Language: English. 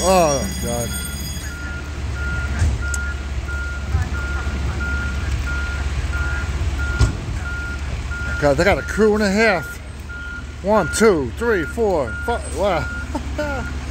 Oh, God. God, they got a crew and a half. One, two, three, four, five. Wow.